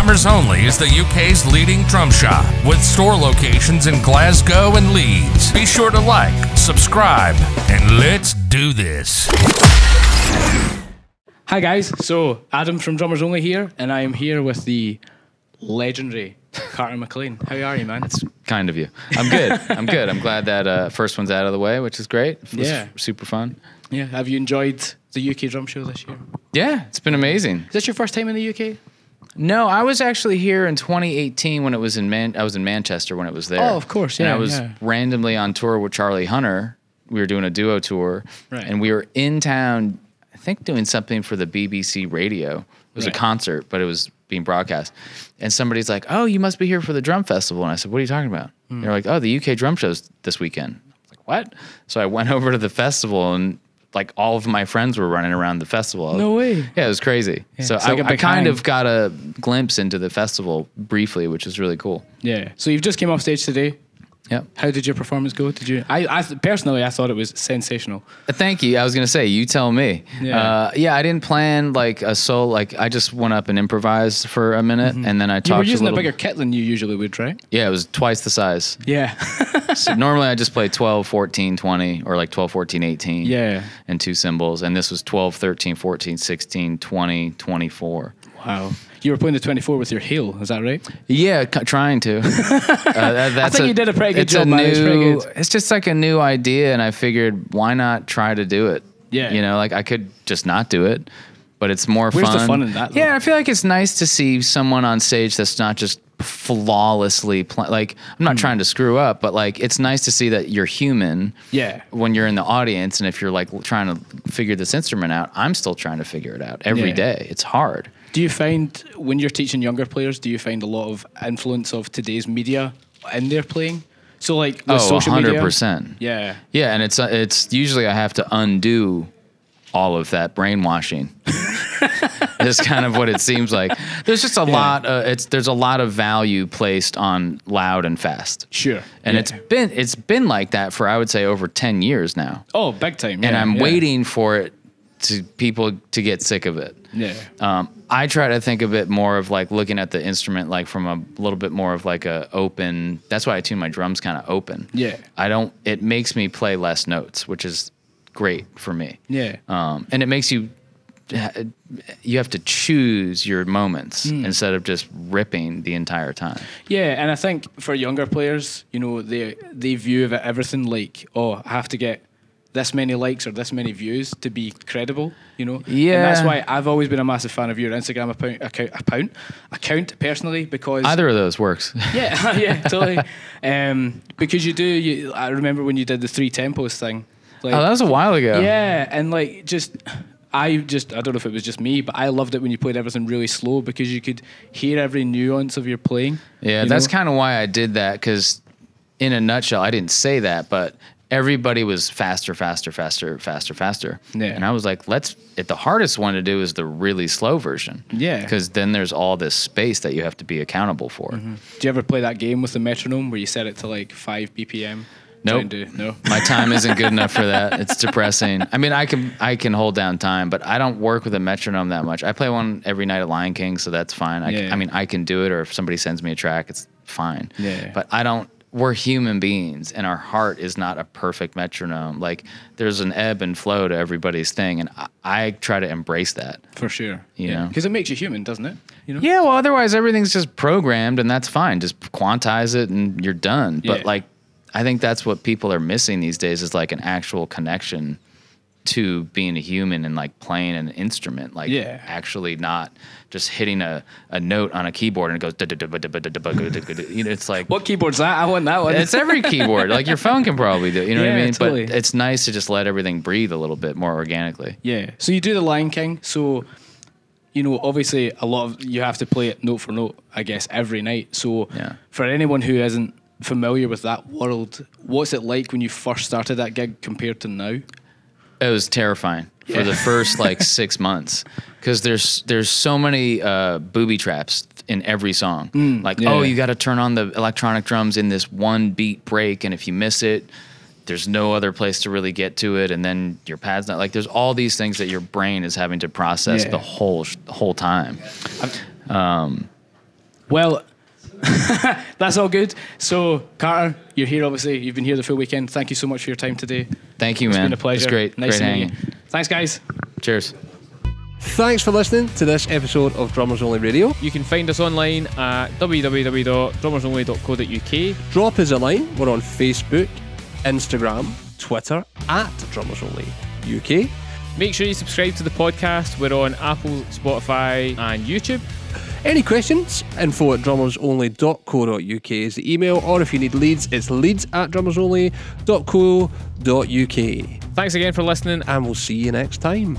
Drummers Only is the UK's leading drum shop with store locations in Glasgow and Leeds. Be sure to like, subscribe, and let's do this. Hi guys, so Adam from Drummers Only here, and I am here with the legendary Carter McLean. How are you, man? It's kind of you. I'm good. I'm good. I'm glad that uh, first one's out of the way, which is great. It was Yeah. super fun. Yeah, have you enjoyed the UK drum show this year? Yeah, it's been amazing. Is this your first time in the UK? No, I was actually here in 2018 when it was in Man. I was in Manchester when it was there. Oh, of course, And yeah, I was yeah. randomly on tour with Charlie Hunter. We were doing a duo tour, Right. and we were in town. I think doing something for the BBC radio. It was Right. a concert, but it was being broadcast. And somebody's like, "Oh, you must be here for the drum festival." And I said, "What are you talking about?" Hmm. They're like, "Oh, the UK drum show's this weekend." I was like, "What?" So I went over to the festival and. Like all of my friends were running around the festival. No way. Yeah, it was crazy. So I, like I kind of got a glimpse into the festival briefly, which is really cool. Yeah. So you've just came off stage today. Yep. How did your performance go? Did you? I, I personally, I thought it was sensational. Uh, Thank you. I was gonna say, you tell me. Yeah. Uh, yeah. I didn't plan like a soul. Like I just went up and improvised for a minute, and then I Mm-hmm. You were talked. a using a bigger kit than you usually would, right? Yeah, it was twice the size. Yeah. So normally I just play 12, 14, 20, or like 12, 14, 18. Yeah. And two cymbals, and this was 12, 13, 14, 16, 20, 24. Wow. You were playing the 24 with your heel, is that right? Yeah, c- trying to. uh, that- that's think you did a pretty good it's job, a man. It's pretty new- good. It's just like a new idea, and I figured why not try to do it? Yeah. you know, like I could just not do it, but it's more Where's fun. the fun in that, though? Yeah, I feel like it's nice to see someone on stage that's not just flawlessly pl- like I'm not trying to screw up, but like it's nice to see that you're human. Yeah. When you're in the audience, and if you're like trying to figure this instrument out, I'm still trying to figure it out every Yeah. day. It's hard. Do you find when you're teaching younger players, do you find a lot of influence of today's media in their playing? So like Oh, social media, 100%. Yeah. Yeah, and it's uh, it's usually I have to undo all of that brainwashing. It's kind of what it seems like. There's just a lot. Uh, it's there's a lot of value placed on loud and fast. Sure. And Yeah. it's been it's been like that for I would say over ten years now. oh big time. and yeah, I'm yeah. waiting for it to people to get sick of it. Yeah. Um, I try to think a bit more of like looking at the instrument like from a little bit more of like a open. That's why I tune my drums kind of open. Yeah. I don't. It makes me play less notes, which is great for me. Yeah. Um, and it makes you. You have to choose your moments Hmm. instead of just ripping the entire time. Yeah, and I think for younger players, you know, they they view of it everything like, oh, I have to get this many likes or this many views to be credible, you know. Yeah, And that's why I've always been a massive fan of your Instagram account, account, account, account personally because Either of those works. yeah, yeah, totally. Um, because you do, you, I remember when you did the three tempos thing. Like, oh, that was a while ago. yeah, and like just I just I don't know if it was just me, but I loved it when you played everything really slow because you could hear every nuance of your playing. Yeah, you that's kind of why I did that because, in a nutshell, I didn't say that, but everybody was faster, faster, faster, faster, faster. Yeah. And I was like, let's. It, the hardest one to do is the really slow version. Yeah. Because then there's all this space that you have to be accountable for. Mm-hmm. Do you ever play that game with the metronome where you set it to like five BPM? Nope. do- no. My time isn't good enough for that. It's depressing. I mean, I can I can hold down time, but I don't work with a metronome that much. I play one every night at Lion King, so that's fine. I, Yeah. I mean, I can do it, or if somebody sends me a track, it's fine. Yeah. But I don't. We're human beings, and our heart is not a perfect metronome. Like there's an ebb and flow to everybody's thing, and I, I try to embrace that. For sure. You yeah. know? Because it makes you human, doesn't it? You know? Yeah, well, otherwise everything's just programmed, and that's fine. Just quantize it, and you're done. Yeah. But like, I think that's what people are missing these days is like an actual connection to being a human and like playing an instrument, like Yeah. actually not just hitting a, a note on a keyboard and it goes. You know, it's like What keyboard's that? I want that one. it's every keyboard. Like your phone can probably do. it, You know what I Yeah, mean? totally. But it's nice to just let everything breathe a little bit more organically. Yeah. So you do the Lion King. So, you know, obviously a lot of you have to play it note for note, I guess, every night. So Yeah. for anyone who isn't familiar with that world, what's it like when you first started that gig compared to now? It was terrifying for the first like six months because there's there's so many uh, booby traps in every song. like, Mm, yeah. oh, you got to turn on the electronic drums in this one beat break, and if you miss it, there's no other place to really get to it, and then your pad's not like. There's all these things that your brain is having to process Yeah. the whole sh- whole time. Um, Well, that's all good. So, Carter, you're here obviously. You've been here the full weekend. Thank you so much for your time today. Thank you, It's man. It's been a pleasure. It's great. Nice great to meet you. Thanks, guys. Cheers. Thanks for listening to this episode of Drummers Only Radio. You can find us online at www.drummersonly.co.uk. Drop us a line. We're on Facebook, Instagram, Twitter at Drummers Only UK. Make sure you subscribe to the podcast. We're on Apple, Spotify, and YouTube. Any questions? Info at drummersonly.co.uk is the email, or if you need Leeds, it's leeds at drummersonly.co.uk. Thanks again for listening. And we'll see you next time.